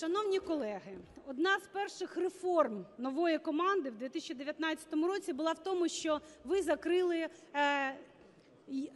Шановні колеги, одна з перших реформ нової команди в 2019 році була в тому, що ви закрили е,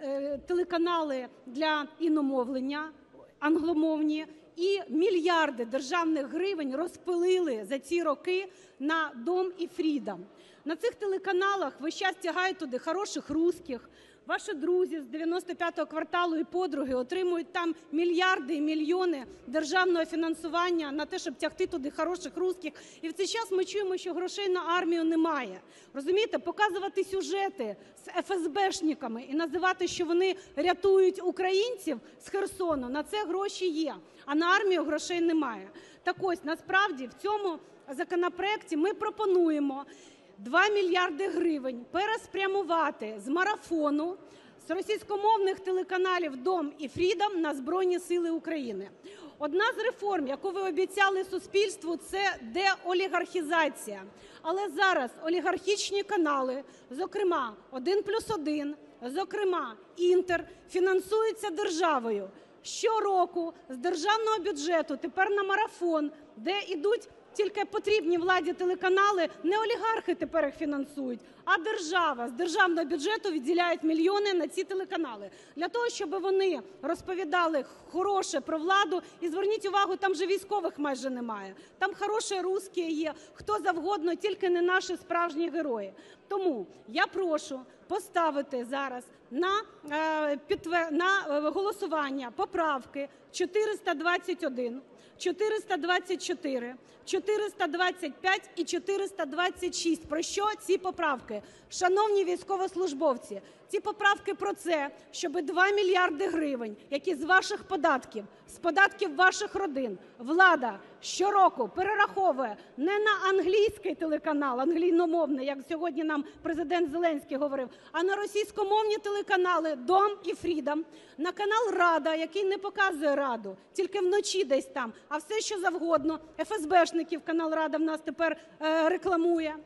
е, телеканали для іномовлення англомовні і мільярди державних гривень розпилили за ці роки на Дом і Фрідом. На цих телеканалах весь час тягають туди хороших русських. Ваші друзі з 95-го кварталу і подруги отримують там мільярди і мільйони державного фінансування на те, щоб тягти туди хороших русських. І в цей час ми чуємо, що грошей на армію немає. Розумієте, показувати сюжети з ФСБшниками і називати, що вони рятують українців з Херсону, на це гроші є, а на армію грошей немає. Так ось, насправді, в цьому законопроекті ми пропонуємо 2 мільярди гривень переспрямувати з марафону з російськомовних телеканалів Дом і Фрідом на Збройні Сили України. Одна з реформ, яку ви обіцяли суспільству, це деолігархізація. Але зараз олігархічні канали, зокрема «1+1», зокрема Інтер, фінансуються державою. Щороку з державного бюджету тепер на марафон, де ідуть тільки потрібні владі телеканали, не олігархи тепер їх фінансують, а держава з державного бюджету відділяють мільйони на ці телеканали для того, щоб вони розповідали хороше про владу. І зверніть увагу, там же військових майже немає. Там хороші русські є, хто завгодно, тільки не наші справжні герої. Тому я прошу поставити зараз на, е, на е, голосування поправки 421, 424, 425 і 426. Про що ці поправки? Шановні військовослужбовці, ці поправки про це, щоб 2 мільярди гривень, які з ваших податків, з податків ваших родин, влада щороку перераховує не на англійський телеканал, англійномовний, як сьогодні нам президент Зеленський говорив, а на російськомовні телеканали Дом і Фрідом, на канал Рада, який не показує Раду, тільки вночі десь там, а все що завгодно. ФСБшників канал Рада в нас тепер е, рекламує.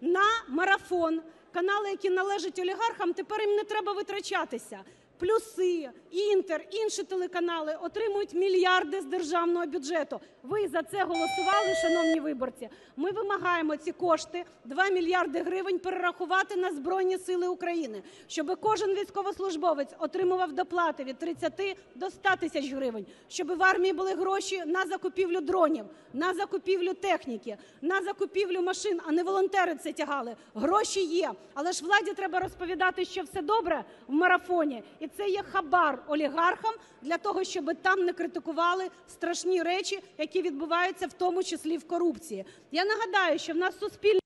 На марафон, канали, які належать олігархам, тепер їм не треба витрачатися. Плюси, інтер, інші телеканали отримують мільярди з державного бюджету. Ви за це голосували, шановні виборці. Ми вимагаємо ці кошти 2 мільярди гривень перерахувати на Збройні Сили України, щоб кожен військовослужбовець отримував доплати від 30 до 100 тисяч гривень, щоб в армії були гроші на закупівлю дронів, на закупівлю техніки, на закупівлю машин, а не волонтери це тягали. Гроші є, але ж владі треба розповідати, що все добре в марафоні, і це є хабар олігархам для того, щоб там не критикували страшні речі, які відбуваються в тому числі в корупції. Я нагадаю, що в нас суспільне